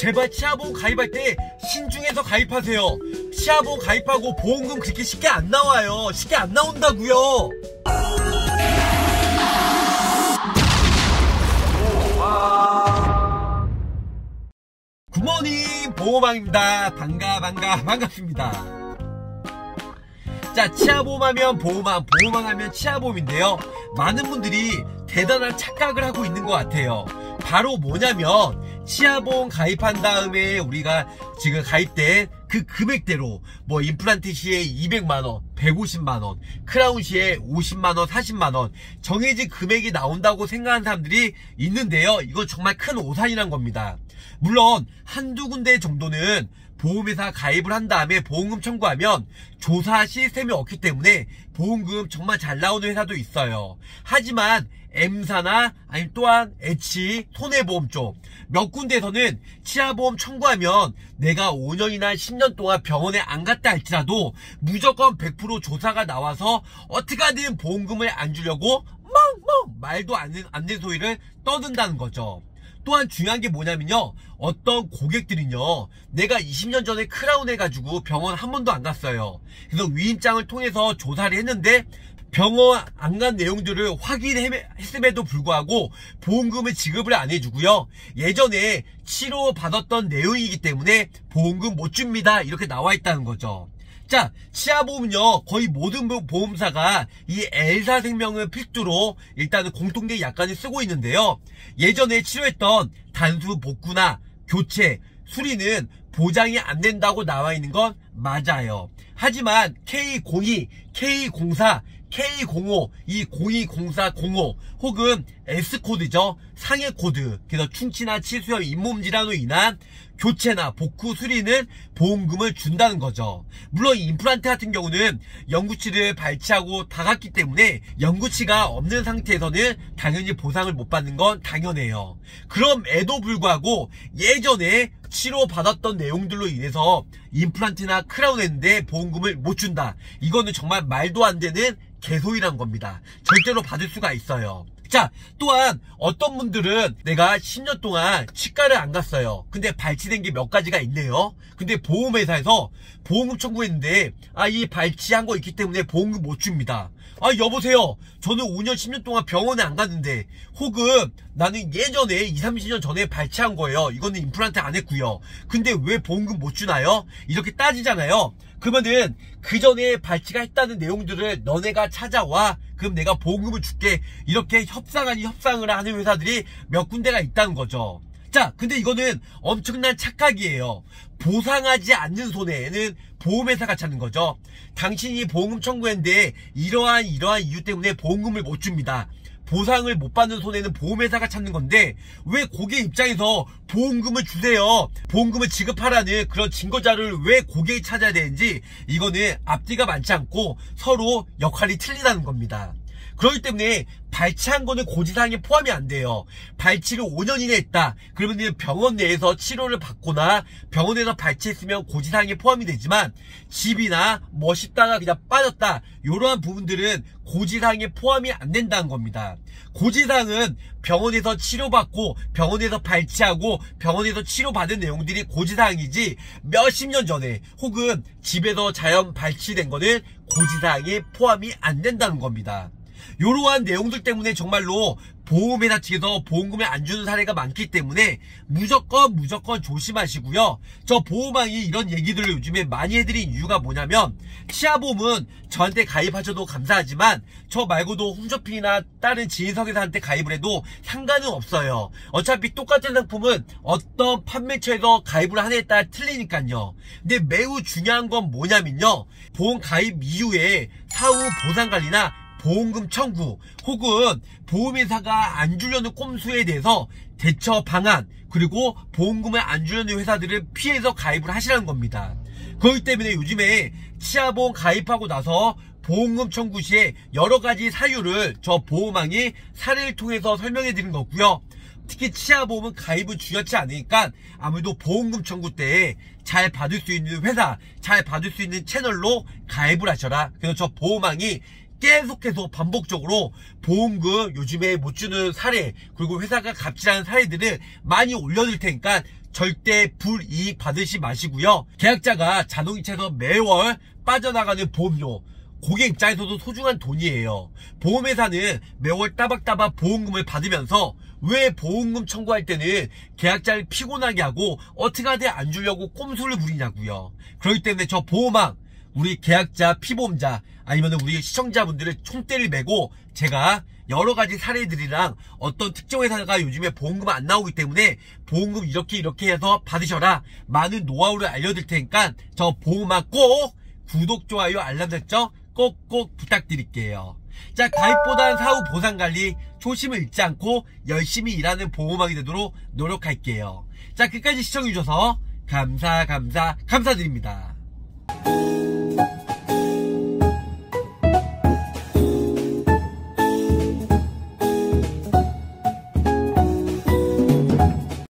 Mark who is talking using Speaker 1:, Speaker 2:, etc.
Speaker 1: 제발 치아보험 가입할 때 신중해서 가입하세요. 치아보험 가입하고 보험금 그렇게 쉽게 안 나와요. 쉽게 안 나온다고요. 굿모닝 보호망입니다. 반가 반가 반갑습니다. 자 치아보험 하면 보호망 보호망 하면 치아보험인데요. 많은 분들이 대단한 착각을 하고 있는 것 같아요. 바로 뭐냐면 치아보험 가입한 다음에 우리가 지금 가입된 그 금액대로 뭐 임플란트 시에 200만원, 150만원, 크라운 시에 50만원, 40만원 정해진 금액이 나온다고 생각하는 사람들이 있는데요. 이건 정말 큰 오산이란 겁니다. 물론 한두 군데 정도는 보험회사 가입을 한 다음에 보험금 청구하면 조사 시스템이 없기 때문에 보험금 정말 잘 나오는 회사도 있어요. 하지만 M사나 아니면 또한 H 손해보험 쪽 몇 군데에서는 치아보험 청구하면 내가 5년이나 10년 동안 병원에 안 갔다 할지라도 무조건 100% 조사가 나와서 어떻게든 보험금을 안 주려고 멍멍 말도 안 되는 소리를 떠든다는 거죠. 또한 중요한 게 뭐냐면요. 어떤 고객들은요. 내가 20년 전에 크라운 해가지고 병원 한 번도 안 갔어요. 그래서 위임장을 통해서 조사를 했는데 병원 안간 내용들을 확인했음에도 불구하고 보험금을 지급을 안 해주고요. 예전에 치료 받았던 내용이기 때문에 보험금 못 줍니다. 이렇게 나와 있다는 거죠. 자, 치아보험은요, 거의 모든 보험사가 이 엘사 생명을 필두로 일단은 공통된 약관을 쓰고 있는데요. 예전에 치료했던 단수 복구나 교체, 수리는 보장이 안 된다고 나와 있는 건 맞아요. 하지만 K02, K04, K05, 이 020405 혹은 S코드죠. 상해 코드. 그래서 충치나 치수염 잇몸 질환으로 인한 교체나 복구 수리는 보험금을 준다는 거죠. 물론 임플란트 같은 경우는 영구치를 발치하고 다 갔기 때문에 영구치가 없는 상태에서는 당연히 보상을 못 받는 건 당연해요. 그럼에도 불구하고 예전에 치료받았던 내용들로 인해서 임플란트나 크라운 했는데 보험금을 못 준다. 이거는 정말 말도 안 되는 개소이란 겁니다. 절대로 받을 수가 있어요. 자, 또한 어떤 분들은 내가 10년 동안 치과를 안 갔어요. 근데 발치된 게 몇 가지가 있네요. 근데 보험회사에서 보험금 청구했는데 아, 이 발치한 거 있기 때문에 보험금 못 줍니다. 아, 여보세요. 저는 5년, 10년 동안 병원에 안 갔는데 혹은 나는 예전에 20, 30년 전에 발치한 거예요. 이거는 임플란트 안 했고요. 근데 왜 보험금 못 주나요? 이렇게 따지잖아요. 그러면은 그 전에 발치가 했다는 내용들을 너네가 찾아와. 그럼 내가 보험금을 줄게. 이렇게 협상 아닌 협상을 하는 회사들이 몇 군데가 있다는 거죠. 자 근데 이거는 엄청난 착각이에요. 보상하지 않는 손해에는 보험회사가 찾는 거죠. 당신이 보험금 청구했는데 이러한 이러한 이유 때문에 보험금을 못 줍니다 보상을 못 받는 손해는 보험회사가 찾는 건데 왜 고객 입장에서 보험금을 주세요? 보험금을 지급하라는 그런 증거자를 왜 고객이 찾아야 되는지 이거는 앞뒤가 많지 않고 서로 역할이 틀리다는 겁니다 그렇기 때문에 발치한 거는 고지사항에 포함이 안 돼요. 발치를 5년 이내 했다. 그러면 병원 내에서 치료를 받거나 병원에서 발치했으면 고지사항에 포함이 되지만 집이나 뭐 싶다가 그냥 빠졌다. 이러한 부분들은 고지사항에 포함이 안 된다는 겁니다. 고지사항은 병원에서 치료받고 병원에서 발치하고 병원에서 치료받은 내용들이 고지사항이지 몇십 년 전에 혹은 집에서 자연 발치된 거는 고지사항에 포함이 안 된다는 겁니다. 이러한 내용들 때문에 정말로 보험회사 측에서 보험금을 안 주는 사례가 많기 때문에 무조건 무조건 조심하시고요. 저 보험왕이 이런 얘기들을 요즘에 많이 해드린 이유가 뭐냐면 치아보험은 저한테 가입하셔도 감사하지만 저 말고도 홈쇼핑이나 다른 지인석회사한테 가입을 해도 상관은 없어요. 어차피 똑같은 상품은 어떤 판매처에서 가입을 하느냐에 따라 틀리니까요. 근데 매우 중요한 건 뭐냐면요. 보험 가입 이후에 사후 보상관리나 보험금 청구 혹은 보험회사가 안 주려는 꼼수에 대해서 대처 방안 그리고 보험금을 안 주려는 회사들을 피해서 가입을 하시라는 겁니다. 그렇기 때문에 요즘에 치아보험 가입하고 나서 보험금 청구 시에 여러 가지 사유를 저 보험왕이 사례를 통해서 설명해 드린 거고요. 특히 치아보험은 가입을 주였지 않으니까 아무래도 보험금 청구 때 잘 받을 수 있는 회사, 잘 받을 수 있는 채널로 가입을 하셔라. 그래서 저 보험왕이 계속해서 반복적으로 보험금 요즘에 못 주는 사례 그리고 회사가 갑질하는 사례들을 많이 올려둘 테니까 절대 불이익 받으시 마시고요. 계약자가 자동이체에서 매월 빠져나가는 보험료 고객 입장에서도 소중한 돈이에요. 보험회사는 매월 따박따박 보험금을 받으면서 왜 보험금 청구할 때는 계약자를 피곤하게 하고 어떻게 하든 안 주려고 꼼수를 부리냐고요. 그렇기 때문에 저 보험왕 우리 계약자, 피보험자 아니면 우리 시청자분들의 총대를 메고 제가 여러 가지 사례들이랑 어떤 특정 회사가 요즘에 보험금 안 나오기 때문에 보험금 이렇게 이렇게 해서 받으셔라 많은 노하우를 알려드릴 테니까 저 보험왕 꼭 구독, 좋아요, 알람 설정 꼭꼭 부탁드릴게요. 자, 가입보단 사후 보상관리 초심을 잃지 않고 열심히 일하는 보험왕이 되도록 노력할게요. 자, 끝까지 시청해주셔서 감사, 감사, 감사드립니다.